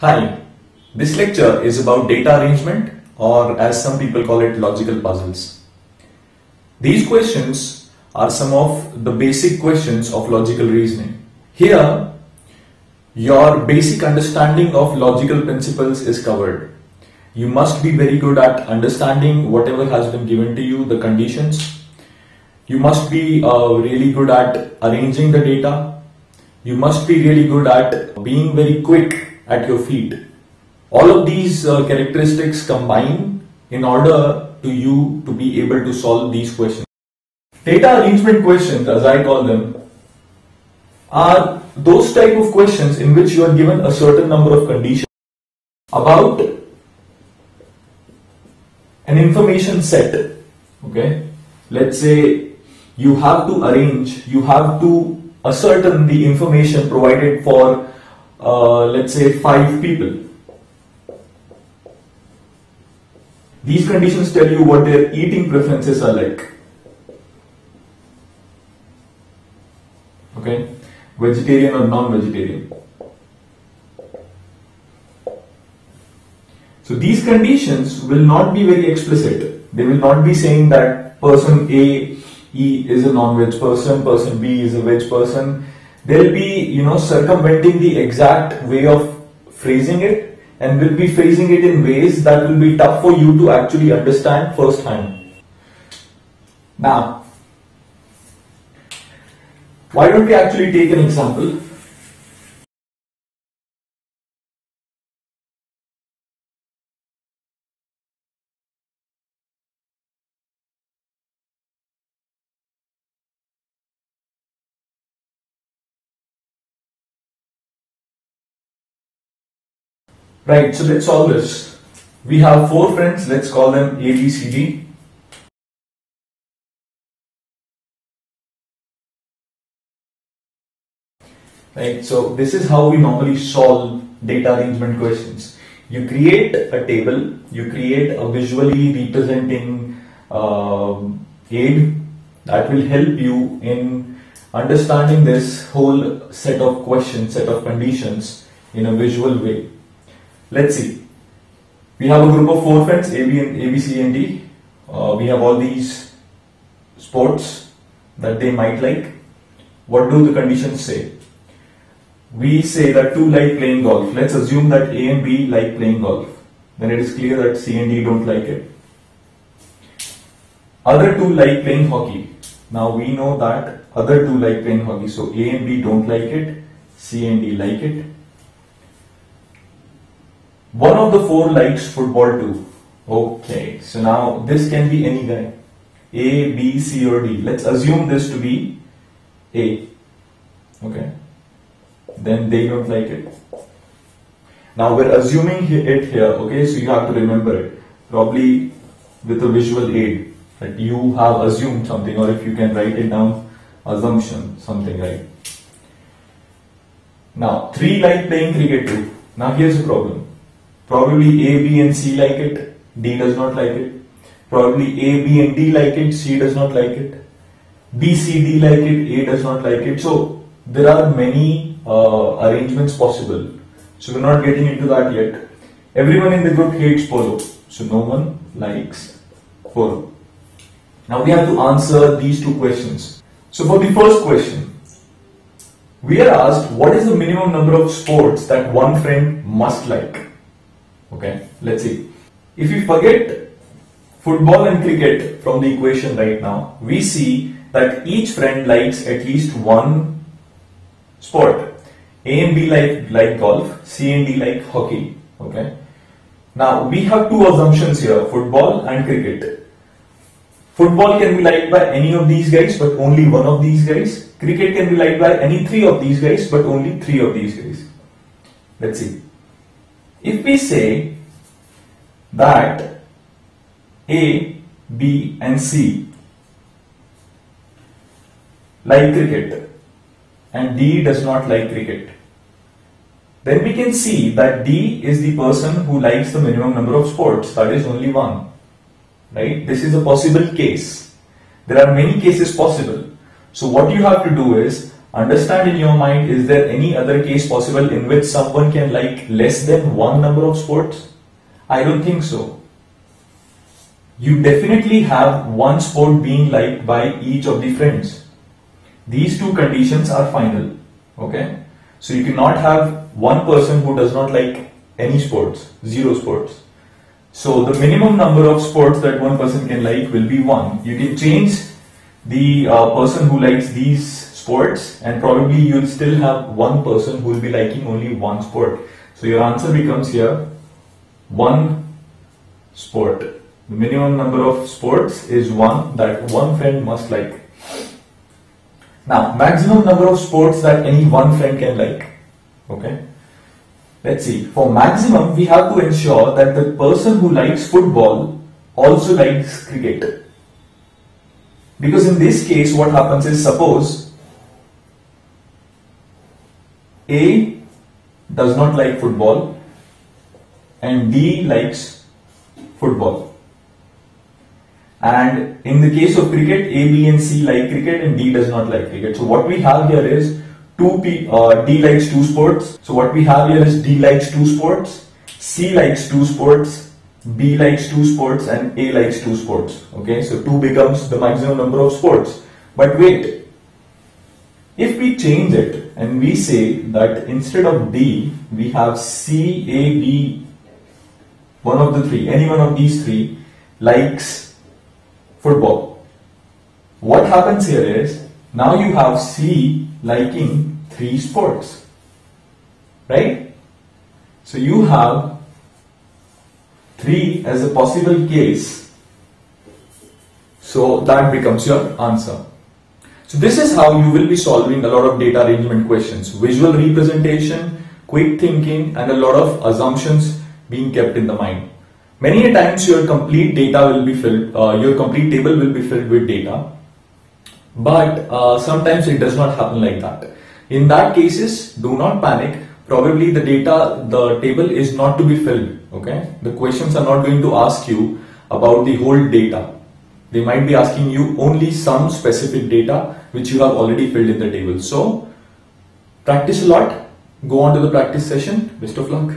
Hi, this lecture is about data arrangement or as some people call it logical puzzles. These questions are some of the basic questions of logical reasoning. Here, your basic understanding of logical principles is covered. You must be very good at understanding whatever has been given to you, the conditions. You must be uh, really good at arranging the data. You must be really good at being very quick at your feet. All of these uh, characteristics combine in order to you to be able to solve these questions. Data arrangement questions, as I call them, are those type of questions in which you are given a certain number of conditions about an information set. Okay, let's say you have to arrange, you have to ascertain the information provided for uh, let's say five people. These conditions tell you what their eating preferences are like. Okay, vegetarian or non-vegetarian. So these conditions will not be very explicit. They will not be saying that person A, E is a non-veg person, person B is a veg person they'll be you know circumventing the exact way of phrasing it and will be phrasing it in ways that will be tough for you to actually understand firsthand. Now, why don't we actually take an example? Right, so let's solve this. We have four friends, let's call them A, B, C, D. Right, so this is how we normally solve data arrangement questions. You create a table, you create a visually representing uh, aid that will help you in understanding this whole set of questions, set of conditions in a visual way. Let's see. We have a group of four friends, A, B, and A, B, C, and D. Uh, we have all these sports that they might like. What do the conditions say? We say that two like playing golf. Let's assume that A and B like playing golf. Then it is clear that C and D don't like it. Other two like playing hockey. Now we know that other two like playing hockey. So A and B don't like it. C and D like it. One of the four likes football too. Okay, so now this can be any guy. A, B, C or D. Let's assume this to be A. Okay. Then they don't like it. Now we're assuming it here, okay, so you have to remember it. Probably with a visual aid that you have assumed something or if you can write it down, assumption, something right. Now, three like playing cricket too. Now here's the problem Probably A, B and C like it, D does not like it. Probably A, B and D like it, C does not like it. B, C, D like it, A does not like it. So there are many uh, arrangements possible. So we're not getting into that yet. Everyone in the group hates polo. So no one likes polo. Now we have to answer these two questions. So for the first question, we are asked what is the minimum number of sports that one friend must like? Okay, let's see. If we forget football and cricket from the equation right now, we see that each friend likes at least one sport. A and B like, like golf, C and D like hockey. Okay. Now we have two assumptions here, football and cricket. Football can be liked by any of these guys, but only one of these guys. Cricket can be liked by any three of these guys, but only three of these guys. Let's see. If we say that A, B and C like cricket and D does not like cricket, then we can see that D is the person who likes the minimum number of sports, that is only one. Right? This is a possible case. There are many cases possible. So what you have to do is Understand in your mind, is there any other case possible in which someone can like less than one number of sports? I don't think so. You definitely have one sport being liked by each of the friends. These two conditions are final. Okay. So you cannot have one person who does not like any sports, zero sports. So the minimum number of sports that one person can like will be one. You can change the uh, person who likes these sports and probably you'll still have one person who will be liking only one sport. So your answer becomes here one sport. The minimum number of sports is one that one friend must like. Now, maximum number of sports that any one friend can like. Okay. Let's see. For maximum, we have to ensure that the person who likes football also likes cricket. Because in this case, what happens is suppose A does not like football and D likes football. And in the case of cricket, A, B, and C like cricket, and D does not like cricket. So what we have here is two P, uh, D likes two sports. So what we have here is D likes two sports, C likes two sports, B likes two sports, and A likes two sports. Okay, so two becomes the maximum number of sports. But wait, if we change it and we say that instead of D, we have C, A, B, one of the three, any one of these three likes football. What happens here is now you have C liking three sports, right? So you have three as a possible case. So that becomes your answer. So this is how you will be solving a lot of data arrangement questions. Visual representation, quick thinking and a lot of assumptions being kept in the mind. Many times your complete data will be filled, uh, your complete table will be filled with data, but uh, sometimes it does not happen like that. In that cases, do not panic. Probably the data, the table is not to be filled. Okay, the questions are not going to ask you about the whole data. They might be asking you only some specific data which you have already filled in the table. So practice a lot. Go on to the practice session. Best of luck.